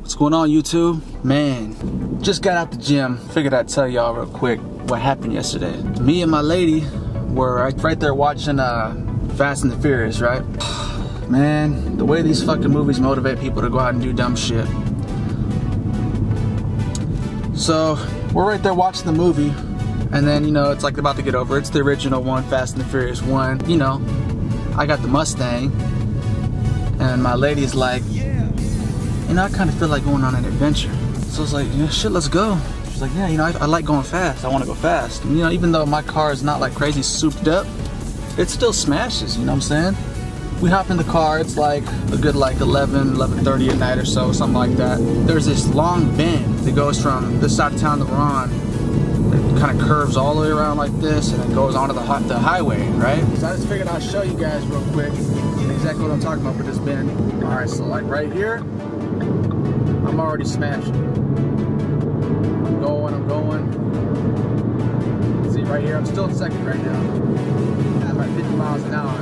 What's going on YouTube? Man, just got out the gym. Figured I'd tell y'all real quick what happened yesterday. Me and my lady were right, there watching uh, Fast and the Furious, right? Man, the way these fucking movies motivate people to go out and do dumb shit. So, we're right there watching the movie, and then, you know, it's like about to get over. It's the original one, Fast and the Furious 1. You know, I got the Mustang, and my lady's like, you know, I kind of feel like going on an adventure. So I was like, shit, let's go. She's like, yeah, you know, I, I like going fast. I want to go fast. And, you know, even though my car is not like crazy souped up, it still smashes, you know what I'm saying? We hop in the car, it's like a good like 11, 11.30 at night or so, something like that. There's this long bend that goes from this side of town that we're on, kind of curves all the way around like this and it goes onto the, the highway, right? So I just figured I'll show you guys real quick exactly what I'm talking about with this bend. All right, so like right here, I'm already smashing. I'm going, I'm going. See, right here, I'm still in second right now. At 50 miles an hour.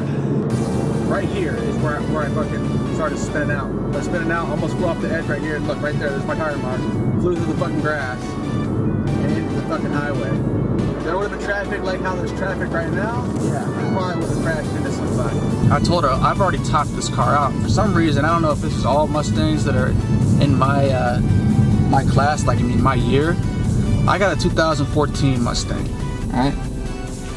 Right here is where I, where I fucking started spinning out. I spinning out, almost flew off the edge right here. Look, right there, there's my tire mark. Flew through the fucking grass fucking highway. If there would have been traffic like how there's traffic right now, yeah, I probably would have crashed into somebody. I told her I've already topped this car out. For some reason, I don't know if this is all Mustangs that are in my uh, my class, like I mean my year, I got a 2014 Mustang, right?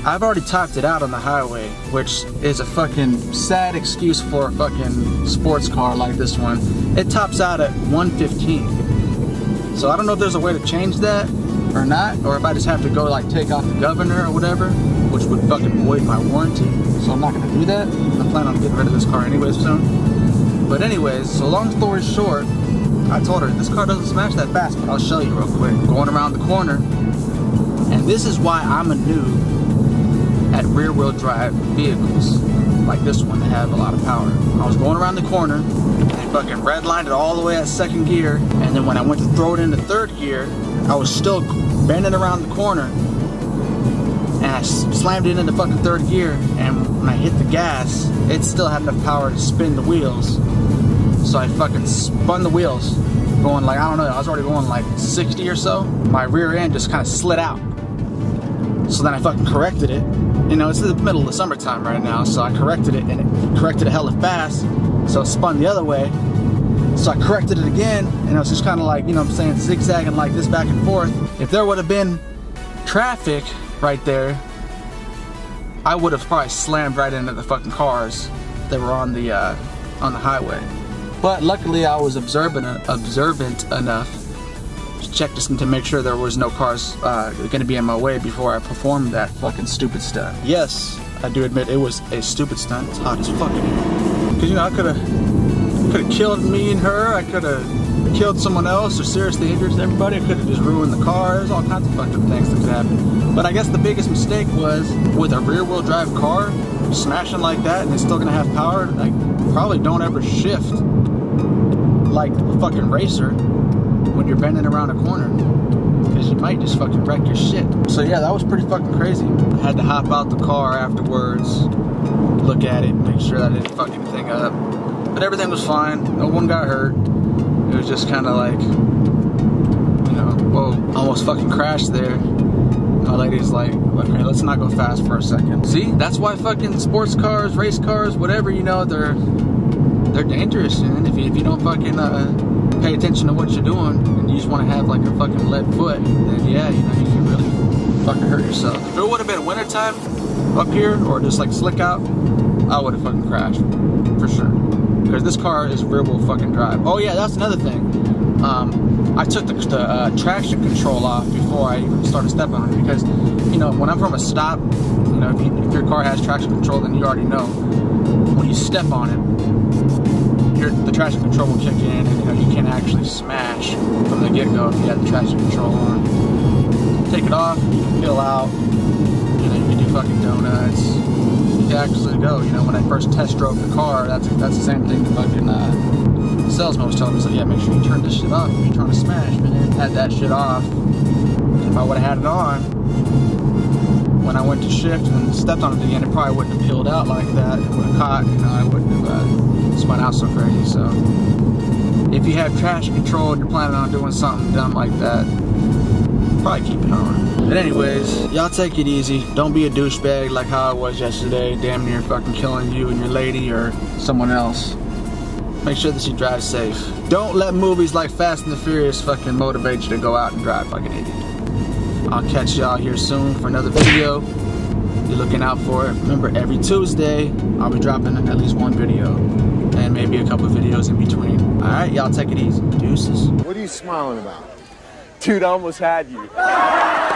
I've already topped it out on the highway, which is a fucking sad excuse for a fucking sports car like this one. It tops out at 115. So I don't know if there's a way to change that or not, or if I just have to go like take off the governor or whatever, which would fucking void my warranty. So I'm not gonna do that. I plan on getting rid of this car anyways soon. But anyways, so long story short, I told her, this car doesn't smash that fast, but I'll show you real quick. Going around the corner, and this is why I'm a noob at rear wheel drive vehicles like this one that have a lot of power. I was going around the corner, and fucking redlined it all the way at second gear, and then when I went to throw it into third gear, I was still bending around the corner, and I slammed it into fucking third gear, and when I hit the gas, it still had enough power to spin the wheels, so I fucking spun the wheels, going like, I don't know, I was already going like 60 or so. My rear end just kind of slid out. So then I fucking corrected it. You know, it's in the middle of the summertime right now, so I corrected it and it corrected it hella fast. So it spun the other way. So I corrected it again and I was just kind of like, you know I'm saying, zigzagging like this back and forth. If there would have been traffic right there, I would have probably slammed right into the fucking cars that were on the uh, on the highway. But luckily I was observant, observant enough to check to make sure there was no cars uh, gonna be in my way before I performed that fucking stupid stunt. Yes, I do admit it was a stupid stunt. It's hot as fuck Cause you know, I could've could've killed me and her, I could've killed someone else or seriously injured everybody, I could've just ruined the car, there's all kinds of fucking things that could happen. But I guess the biggest mistake was with a rear wheel drive car, smashing like that and it's still gonna have power, like probably don't ever shift like a fucking racer when you're bending around a corner because you might just fucking wreck your shit. So yeah, that was pretty fucking crazy. I had to hop out the car afterwards, look at it, make sure that I didn't fuck anything up. But everything was fine. No one got hurt. It was just kind of like, you know, whoa, almost fucking crashed there. My lady's like, okay, let's not go fast for a second. See, that's why fucking sports cars, race cars, whatever, you know, they're they're dangerous, man. If you, if you don't fucking uh, pay attention to what you're doing and you just want to have like a fucking lead foot, then yeah, you know, you can really fucking hurt yourself. If it would have been wintertime up here or just like slick out, I would have fucking crashed for sure. Because this car is rear wheel fucking drive. Oh yeah, that's another thing. Um, I took the, the uh, traction control off before I even started stepping on it because, you know, when I'm from a stop, you know, if, you, if your car has traction control, then you already know when you step on it, your, the traction control will kick in, and you know you can actually smash from the get-go if you have the traction control on. Take it off, you can peel out, you know, you can do fucking donuts. Actually go. You know, when I first test drove the car, that's that's the same thing the fucking uh, salesman was telling me. So yeah, make sure you turn this shit off if you're trying to smash. Man, had that shit off. If I would have had it on, when I went to shift and stepped on it again, it probably wouldn't have peeled out like that. It would have caught, you know, I wouldn't have uh, spun out so crazy. So, if you have traction control and you're planning on doing something dumb like that, probably keep it on. But anyways, y'all take it easy. Don't be a douchebag like how I was yesterday, damn near fucking killing you and your lady or someone else. Make sure that you drive safe. Don't let movies like Fast and the Furious fucking motivate you to go out and drive like an idiot. I'll catch y'all here soon for another video. Be looking out for it. Remember, every Tuesday, I'll be dropping at least one video. And maybe a couple videos in between. Alright, y'all take it easy. Deuces. What are you smiling about? Dude, I almost had you.